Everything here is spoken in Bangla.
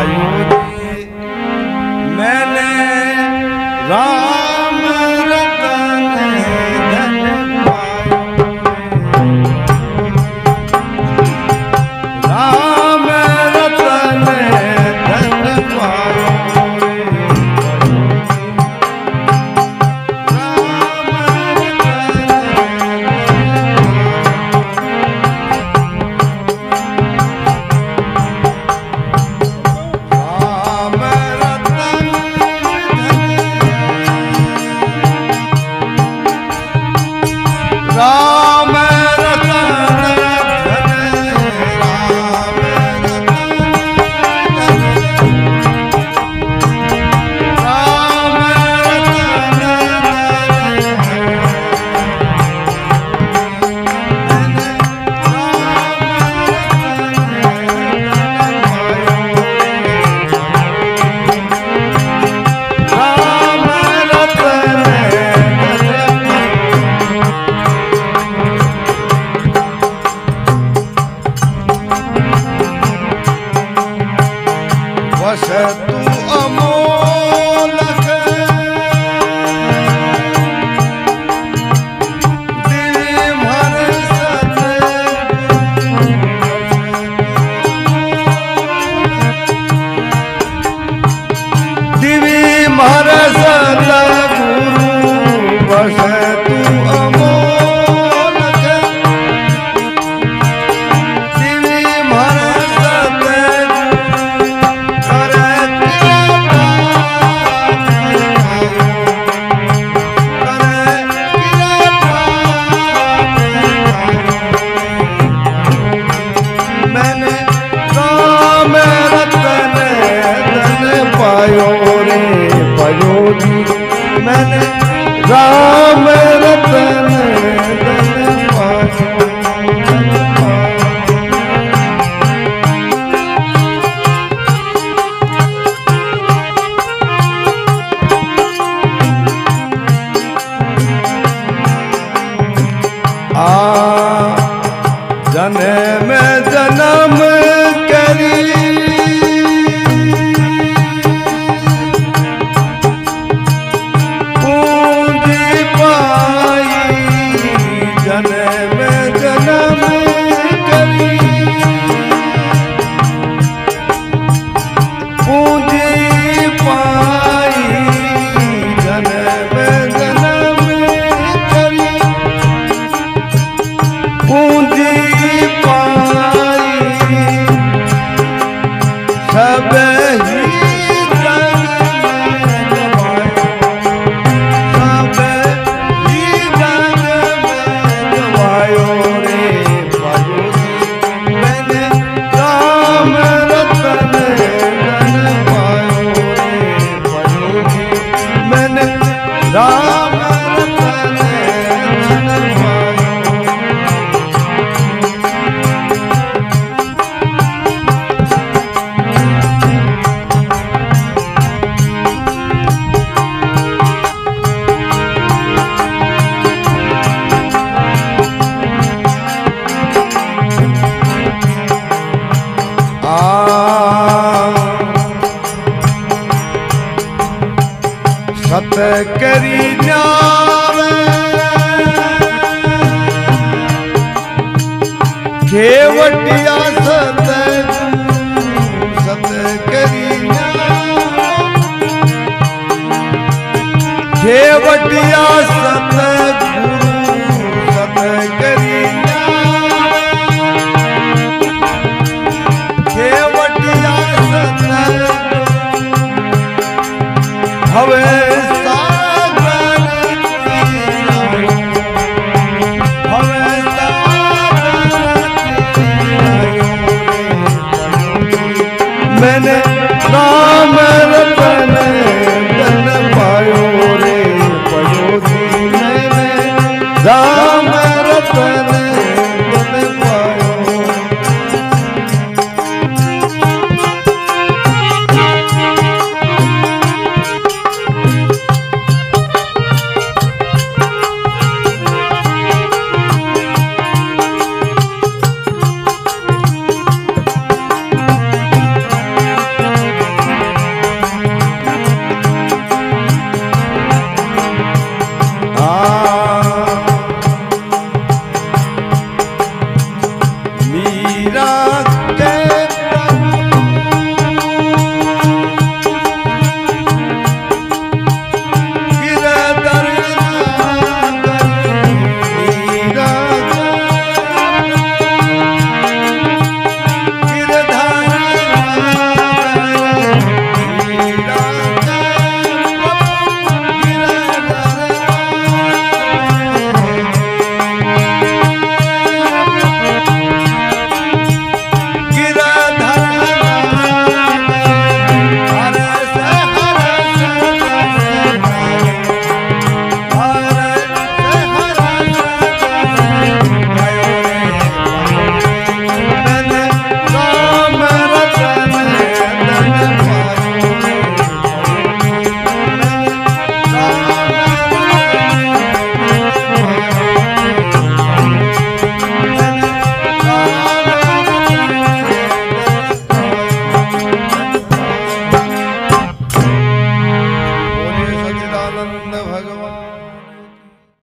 आयो Marasa la Guru Vasha हाँ, जने में सत करी जावे। खेवटिया